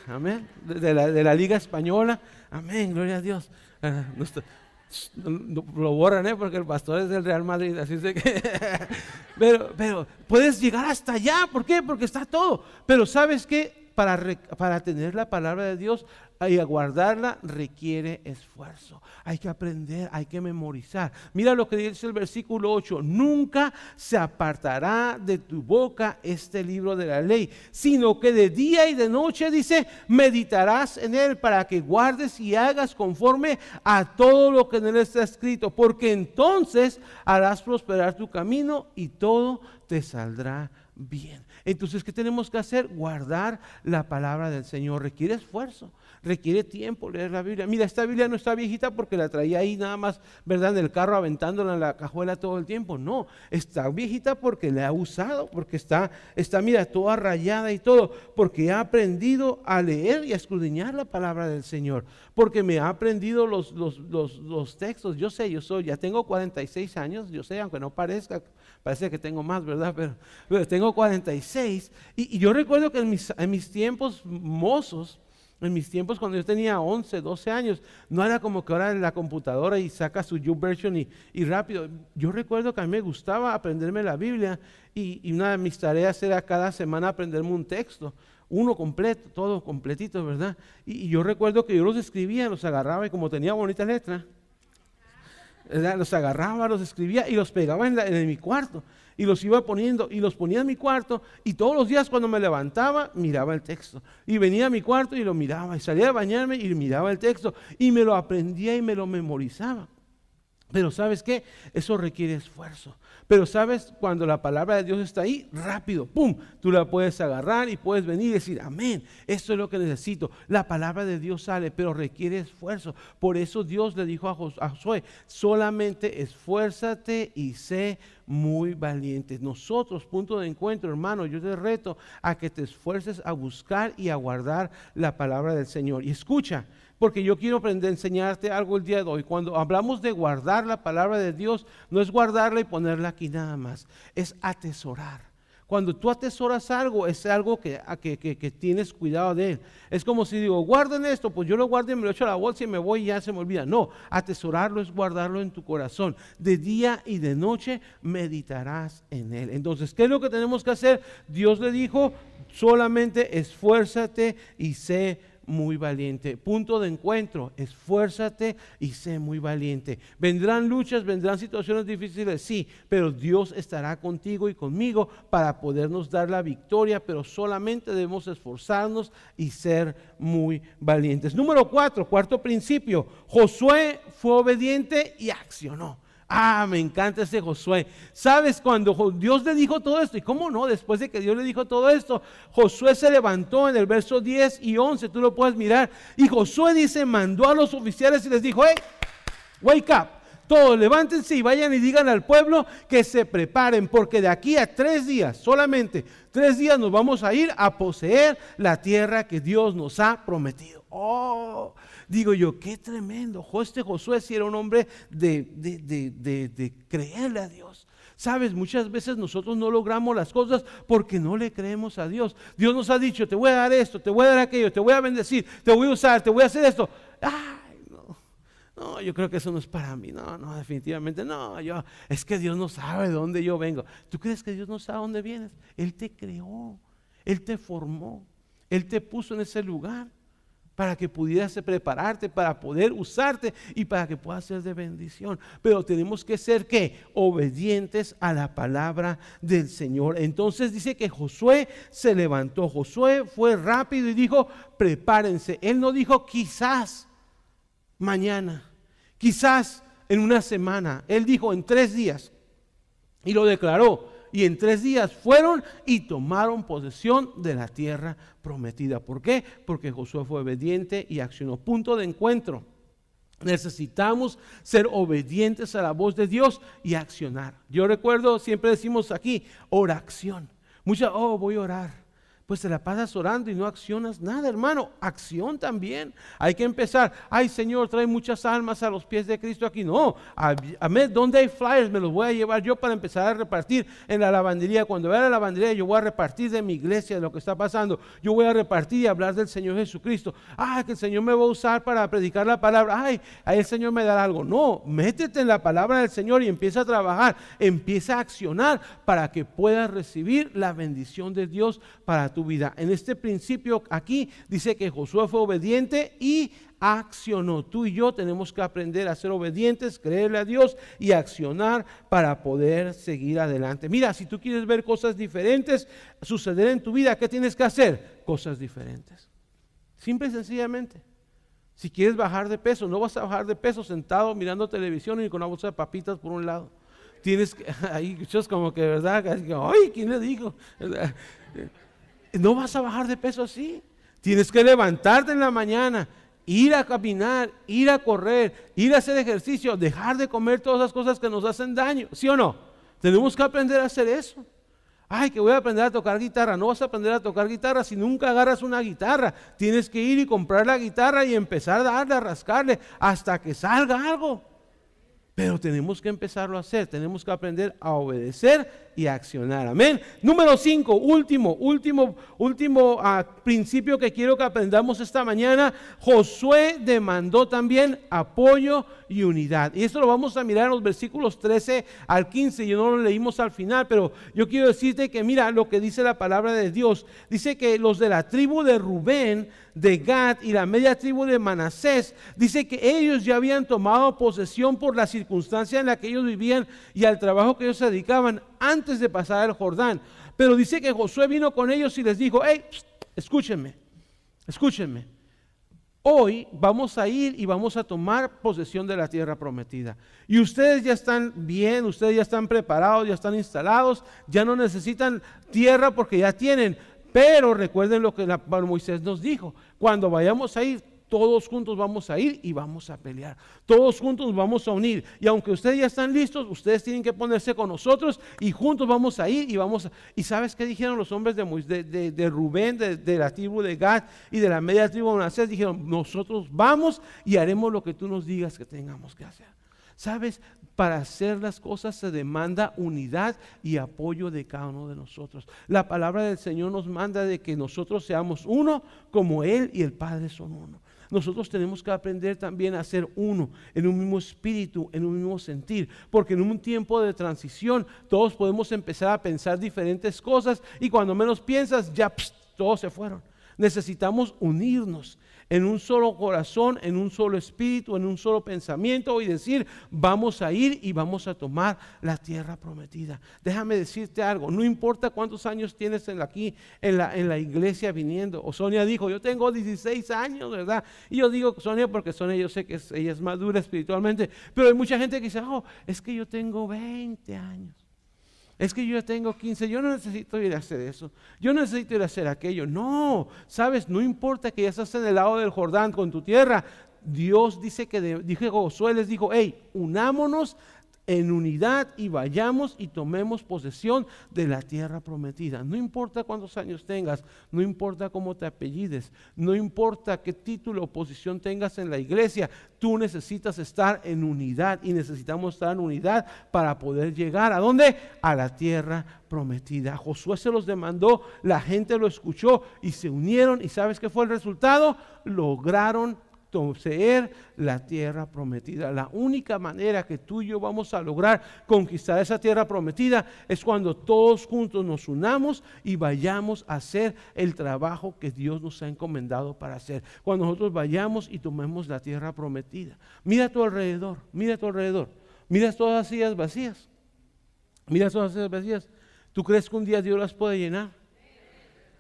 amén, de, la, Liga Española. Amén, gloria a Dios. Ah, lo borran, ¿eh? porque el pastor es del Real Madrid, así que... [laughs] pero, pero puedes llegar hasta allá, ¿por qué? Porque está todo. Pero ¿sabes qué? Para, tener la palabra de Dios y aguardarla requiere esfuerzo. Hay que aprender, hay que memorizar. Mira lo que dice el versículo 8. Nunca se apartará de tu boca este libro de la ley, sino que de día y de noche, dice, meditarás en él para que guardes y hagas conforme a todo lo que en él está escrito, porque entonces harás prosperar tu camino y todo te saldrá bien. Entonces, ¿qué tenemos que hacer? Guardar la palabra del Señor. Requiere esfuerzo requiere tiempo leer la Biblia. Mira, esta Biblia no está viejita porque la traía ahí nada más, ¿verdad? En el carro aventándola en la cajuela todo el tiempo. No, está viejita porque la ha usado, porque está, está, mira, toda rayada y todo, porque ha aprendido a leer y a escudriñar la palabra del Señor, porque me ha aprendido los, los, textos. Yo sé, yo soy, ya tengo 46 años, yo sé, aunque no parezca, parece que tengo más, ¿verdad? [laughs] Pero, tengo 46. Y, y, yo recuerdo que en mis, en mis tiempos mozos, en mis tiempos, cuando yo tenía 11, 12 años, no era como que ahora en la computadora y saca su YouVersion y, y rápido. Yo recuerdo que a mí me gustaba aprenderme la Biblia y, una de mis tareas era cada semana aprenderme un texto, uno completo, todo completito, ¿verdad? Y, yo recuerdo que yo los escribía, los agarraba y como tenía bonita letra, los agarraba, los escribía y los pegaba en mi cuarto y los iba poniendo y los ponía en mi cuarto y todos los días cuando me levantaba miraba el texto y venía a mi cuarto y lo miraba y salía a bañarme y miraba el texto y me lo aprendía y me lo memorizaba. Pero sabes qué? Eso requiere esfuerzo. Pero sabes, cuando la palabra de Dios está ahí, rápido, ¡pum! Tú la puedes agarrar y puedes venir y decir, amén, esto es lo que necesito. La palabra de Dios sale, pero requiere esfuerzo. Por eso Dios le dijo a Josué, solamente esfuérzate y sé muy valiente. Nosotros, punto de encuentro, hermano, yo te reto a que te esfuerces a buscar y a guardar la palabra del Señor. Y escucha, porque yo quiero aprender enseñarte algo el día de hoy. Cuando hablamos de guardar la palabra de Dios, no es guardarla y ponerla aquí nada más, es atesorar. Cuando tú atesoras algo, es algo que, que, tienes cuidado de él. Es como si digo, guarden esto, pues yo lo guardo y me lo echo a la bolsa y me voy y ya se me olvida. No, atesorarlo es guardarlo en tu corazón. De día y de noche meditarás en él. Entonces, ¿qué es lo que tenemos que hacer? Dios le dijo, solamente esfuérzate y sé muy valiente. Punto de encuentro, esfuérzate y sé muy valiente. Vendrán luchas, vendrán situaciones difíciles, sí, pero Dios estará contigo y conmigo para podernos dar la victoria, pero solamente debemos esforzarnos y ser muy valientes. Número cuatro, cuarto principio, Josué fue obediente y accionó. Ah, me encanta ese Josué. ¿Sabes cuando Dios le dijo todo esto? ¿Y cómo no? Después de que Dios le dijo todo esto, Josué se levantó en el verso 10 y 11, tú lo puedes mirar. Y Josué dice, mandó a los oficiales y les dijo, hey, wake up. Todos levántense y vayan y digan al pueblo que se preparen, porque de aquí a tres días, solamente tres días nos vamos a ir a poseer la tierra que Dios nos ha prometido. Oh, Digo yo, qué tremendo. Este Josué si era un hombre de, de, creerle a Dios. Sabes, muchas veces nosotros no logramos las cosas porque no le creemos a Dios. Dios nos ha dicho, te voy a dar esto, te voy a dar aquello, te voy a bendecir, te voy a usar, te voy a hacer esto. Ay, no. no, yo creo que eso no es para mí. No, no, definitivamente no. Yo, es que Dios no sabe de dónde yo vengo. ¿Tú crees que Dios no sabe dónde vienes? Él te creó, Él te formó, Él te puso en ese lugar para que pudieras prepararte, para poder usarte y para que puedas ser de bendición. Pero tenemos que ser que obedientes a la palabra del Señor. Entonces dice que Josué se levantó. Josué fue rápido y dijo, prepárense. Él no dijo quizás mañana, quizás en una semana. Él dijo en tres días y lo declaró. Y en tres días fueron y tomaron posesión de la tierra prometida. ¿Por qué? Porque Josué fue obediente y accionó. Punto de encuentro. Necesitamos ser obedientes a la voz de Dios y accionar. Yo recuerdo, siempre decimos aquí, oración. Mucha, oh, voy a orar pues te la pasas orando y no accionas nada, hermano. Acción también. Hay que empezar. Ay, Señor, trae muchas almas a los pies de Cristo aquí. No, amén. ¿Dónde hay flyers? Me los voy a llevar yo para empezar a repartir en la lavandería. Cuando vea la lavandería, yo voy a repartir de mi iglesia, de lo que está pasando. Yo voy a repartir y hablar del Señor Jesucristo. Ay, que el Señor me va a usar para predicar la palabra. Ay, ahí el Señor me dará algo. No, métete en la palabra del Señor y empieza a trabajar. Empieza a accionar para que puedas recibir la bendición de Dios para tu vida. En este principio aquí dice que Josué fue obediente y accionó. Tú y yo tenemos que aprender a ser obedientes, creerle a Dios y accionar para poder seguir adelante. Mira, si tú quieres ver cosas diferentes suceder en tu vida, ¿qué tienes que hacer? Cosas diferentes. Simple y sencillamente. Si quieres bajar de peso, no vas a bajar de peso sentado mirando televisión y con una bolsa de papitas por un lado. Tienes que, [laughs] ahí, es como que, ¿verdad? Ay, ¿quién le dijo? [laughs] no vas a bajar de peso así. Tienes que levantarte en la mañana, ir a caminar, ir a correr, ir a hacer ejercicio, dejar de comer todas las cosas que nos hacen daño. ¿Sí o no? Tenemos que aprender a hacer eso. Ay, que voy a aprender a tocar guitarra. No vas a aprender a tocar guitarra si nunca agarras una guitarra. Tienes que ir y comprar la guitarra y empezar a darle, a rascarle hasta que salga algo. Pero tenemos que empezarlo a hacer, tenemos que aprender a obedecer y accionar. Amén. Número cinco, último, último, último ah, principio que quiero que aprendamos esta mañana. Josué demandó también apoyo y unidad. Y esto lo vamos a mirar en los versículos 13 al 15. Yo no lo leímos al final, pero yo quiero decirte que mira lo que dice la palabra de Dios. Dice que los de la tribu de Rubén de Gad y la media tribu de Manasés, dice que ellos ya habían tomado posesión por la circunstancia en la que ellos vivían y al trabajo que ellos se dedicaban antes de pasar el Jordán. Pero dice que Josué vino con ellos y les dijo, hey, escúchenme, escúchenme. Hoy vamos a ir y vamos a tomar posesión de la tierra prometida. Y ustedes ya están bien, ustedes ya están preparados, ya están instalados, ya no necesitan tierra porque ya tienen. Pero recuerden lo que Moisés nos dijo, cuando vayamos a ir, todos juntos vamos a ir y vamos a pelear. Todos juntos vamos a unir. Y aunque ustedes ya están listos, ustedes tienen que ponerse con nosotros y juntos vamos a ir y vamos a... ¿Y sabes qué dijeron los hombres de, de, de, Rubén, de, la tribu de Gad y de la media tribu de Manasés? Dijeron, nosotros vamos y haremos lo que tú nos digas que tengamos que hacer. ¿Sabes? Para hacer las cosas se demanda unidad y apoyo de cada uno de nosotros. La palabra del Señor nos manda de que nosotros seamos uno como Él y el Padre son uno. Nosotros tenemos que aprender también a ser uno, en un mismo espíritu, en un mismo sentir, porque en un tiempo de transición todos podemos empezar a pensar diferentes cosas y cuando menos piensas ya todos se fueron. Necesitamos unirnos en un solo corazón, en un solo espíritu, en un solo pensamiento y decir, vamos a ir y vamos a tomar la tierra prometida. Déjame decirte algo, no importa cuántos años tienes en aquí en la, en la iglesia viniendo. O Sonia dijo, yo tengo 16 años, ¿verdad? Y yo digo Sonia porque Sonia yo sé que ella es madura espiritualmente, pero hay mucha gente que dice, oh, es que yo tengo 20 años. Es que yo ya tengo 15, yo no necesito ir a hacer eso, yo no necesito ir a hacer aquello. No, sabes, no importa que ya estás en el lado del Jordán con tu tierra. Dios dice que, dije Josué les dijo, hey, unámonos en unidad y vayamos y tomemos posesión de la tierra prometida. No importa cuántos años tengas, no importa cómo te apellides, no importa qué título o posición tengas en la iglesia, tú necesitas estar en unidad y necesitamos estar en unidad para poder llegar a dónde? A la tierra prometida. Josué se los demandó, la gente lo escuchó y se unieron y ¿sabes qué fue el resultado? Lograron poseer la tierra prometida. La única manera que tú y yo vamos a lograr conquistar esa tierra prometida es cuando todos juntos nos unamos y vayamos a hacer el trabajo que Dios nos ha encomendado para hacer. Cuando nosotros vayamos y tomemos la tierra prometida. Mira a tu alrededor, mira a tu alrededor. Mira todas las sillas vacías. Mira todas las vacías. ¿Tú crees que un día Dios las puede llenar?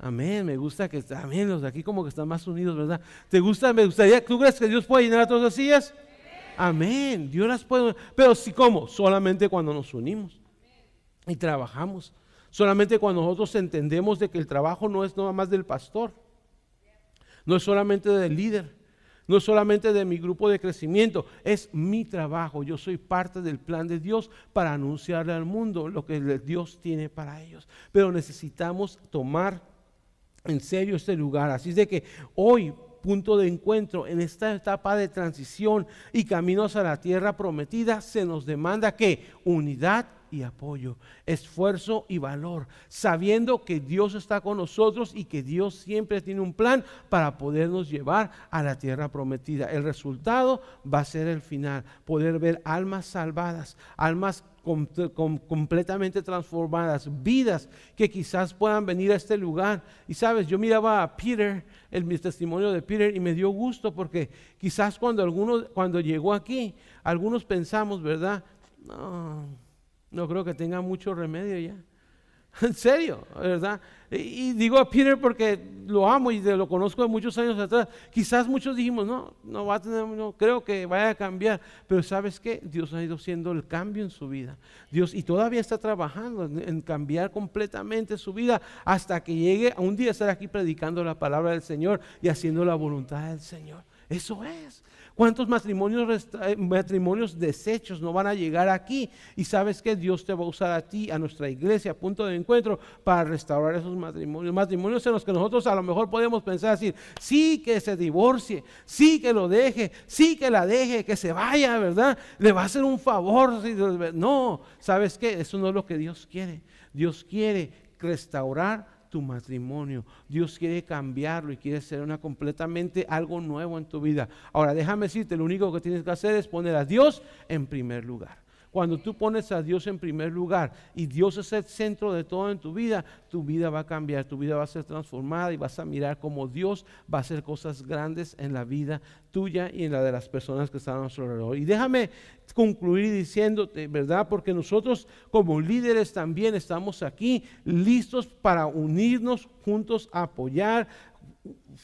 Amén, me gusta que amén, los de aquí como que están más unidos, ¿verdad? ¿Te gusta? Me gustaría, ¿tú crees que Dios puede llenar todas las sillas? Amén, Dios las puede, pero sí, ¿cómo? Solamente cuando nos unimos y trabajamos. Solamente cuando nosotros entendemos de que el trabajo no es nada más del pastor, no es solamente del líder, no es solamente de mi grupo de crecimiento, es mi trabajo. Yo soy parte del plan de Dios para anunciarle al mundo lo que Dios tiene para ellos. Pero necesitamos tomar en serio este lugar. Así es de que hoy, punto de encuentro, en esta etapa de transición y caminos a la tierra prometida, se nos demanda que unidad apoyo, esfuerzo y valor, sabiendo que Dios está con nosotros y que Dios siempre tiene un plan para podernos llevar a la tierra prometida. El resultado va a ser el final, poder ver almas salvadas, almas completamente transformadas, vidas que quizás puedan venir a este lugar. Y sabes, yo miraba a Peter, el testimonio de Peter, y me dio gusto porque quizás cuando cuando llegó aquí, algunos pensamos, ¿verdad? No, no creo que tenga mucho remedio ya. [laughs] En serio, ¿verdad? Y, digo a Peter porque lo amo y lo conozco de muchos años atrás. Quizás muchos dijimos, no, no va a tener, no creo que vaya a cambiar. Pero ¿sabes qué? Dios ha ido haciendo el cambio en su vida. Dios, y todavía está trabajando en, en cambiar completamente su vida hasta que llegue a un día estar aquí predicando la palabra del Señor y haciendo la voluntad del Señor. Eso es. ¿Cuántos matrimonios, eh, matrimonios desechos no van a llegar aquí? Y sabes que Dios te va a usar a ti, a nuestra iglesia, punto de encuentro, para restaurar esos matrimonios. Matrimonios en los que nosotros a lo mejor podemos pensar decir, sí que se divorcie, sí que lo deje, sí que la deje, que se vaya, ¿verdad? Le va a hacer un favor. No, ¿sabes qué? Eso no es lo que Dios quiere. Dios quiere restaurar tu matrimonio. Dios quiere cambiarlo y quiere hacer una completamente algo nuevo en tu vida. Ahora, déjame decirte, lo único que tienes que hacer es poner a Dios en primer lugar. Cuando tú pones a Dios en primer lugar y Dios es el centro de todo en tu vida, tu vida va a cambiar, tu vida va a ser transformada y vas a mirar cómo Dios va a hacer cosas grandes en la vida tuya y en la de las personas que están a nuestro alrededor. Y déjame concluir diciéndote, ¿verdad? Porque nosotros como líderes también estamos aquí listos para unirnos juntos, a apoyar,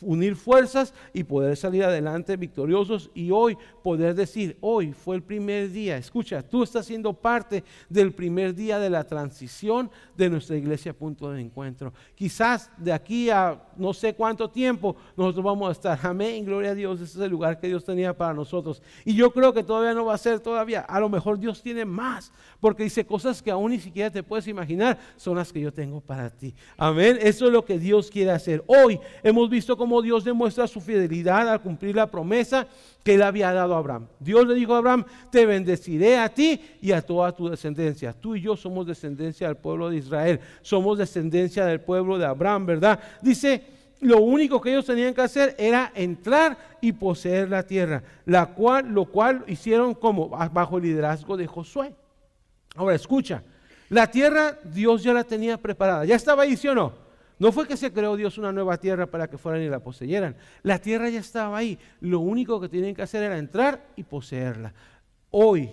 unir fuerzas y poder salir adelante victoriosos y hoy poder decir, hoy fue el primer día, escucha, tú estás siendo parte del primer día de la transición de nuestra iglesia punto de encuentro. Quizás de aquí a no sé cuánto tiempo nosotros vamos a estar, amén, gloria a Dios, ese es el lugar que Dios tenía para nosotros. Y yo creo que todavía no va a ser todavía, a lo mejor Dios tiene más, porque dice cosas que aún ni siquiera te puedes imaginar, son las que yo tengo para ti. Amén, eso es lo que Dios quiere hacer. Hoy hemos visto cómo Dios demuestra su fidelidad al cumplir la promesa que él había dado a Abraham. Dios le dijo a Abraham, te bendeciré a ti y a toda tu descendencia. Tú y yo somos descendencia del pueblo de Israel, somos descendencia del pueblo de Abraham, ¿verdad? Dice, lo único que ellos tenían que hacer era entrar y poseer la tierra, la cual, lo cual hicieron como bajo el liderazgo de Josué. Ahora escucha, la tierra Dios ya la tenía preparada, ya estaba ahí, ¿sí o no? No fue que se creó Dios una nueva tierra para que fueran y la poseyeran. La tierra ya estaba ahí. Lo único que tienen que hacer era entrar y poseerla. Hoy,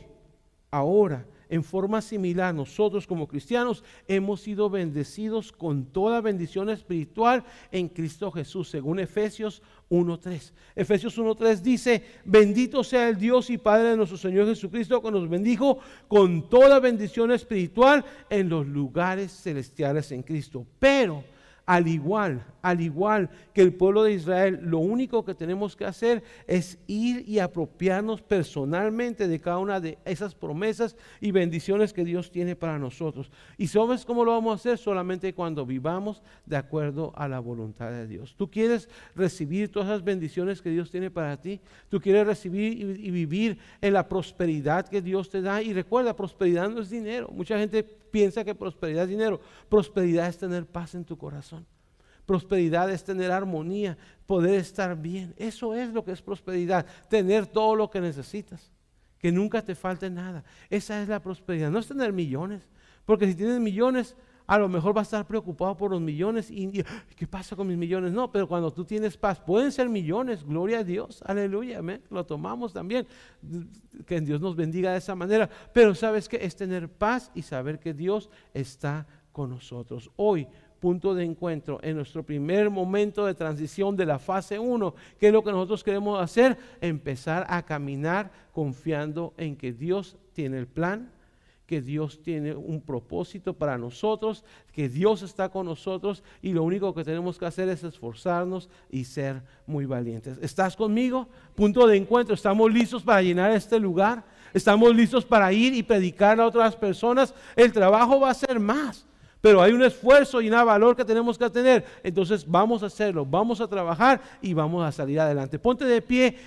ahora, en forma similar, nosotros como cristianos hemos sido bendecidos con toda bendición espiritual en Cristo Jesús, según Efesios 1.3. Efesios 1.3 dice, bendito sea el Dios y Padre de nuestro Señor Jesucristo, que nos bendijo con toda bendición espiritual en los lugares celestiales en Cristo. Pero, al igual, al igual que el pueblo de Israel, lo único que tenemos que hacer es ir y apropiarnos personalmente de cada una de esas promesas y bendiciones que Dios tiene para nosotros. ¿Y sabes cómo lo vamos a hacer? Solamente cuando vivamos de acuerdo a la voluntad de Dios. ¿Tú quieres recibir todas esas bendiciones que Dios tiene para ti? ¿Tú quieres recibir y, vivir en la prosperidad que Dios te da? Y recuerda, prosperidad no es dinero. Mucha gente piensa que prosperidad es dinero. Prosperidad es tener paz en tu corazón. Prosperidad es tener armonía, poder estar bien. Eso es lo que es prosperidad, tener todo lo que necesitas, que nunca te falte nada. Esa es la prosperidad, no es tener millones, porque si tienes millones, a lo mejor vas a estar preocupado por los millones y, ¿qué pasa con mis millones? No, pero cuando tú tienes paz, pueden ser millones, gloria a Dios, aleluya, amén, lo tomamos también, que Dios nos bendiga de esa manera, pero sabes que es tener paz y saber que Dios está con nosotros. Hoy, punto de encuentro, en nuestro primer momento de transición de la fase 1, ¿qué es lo que nosotros queremos hacer? Empezar a caminar confiando en que Dios tiene el plan que Dios tiene un propósito para nosotros, que Dios está con nosotros y lo único que tenemos que hacer es esforzarnos y ser muy valientes. ¿Estás conmigo? Punto de encuentro. ¿Estamos listos para llenar este lugar? ¿Estamos listos para ir y predicar a otras personas? El trabajo va a ser más. Pero hay un esfuerzo y un valor que tenemos que tener. Entonces vamos a hacerlo, vamos a trabajar y vamos a salir adelante. Ponte de pie.